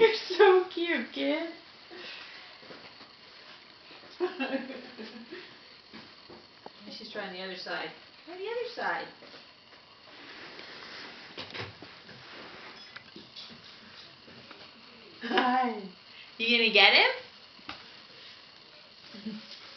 You're so cute, kid. She's trying the other side. The other side. Hi. You gonna get him?